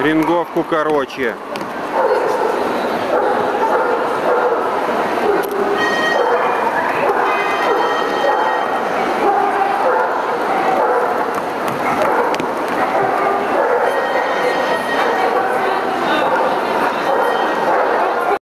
ринговку короче.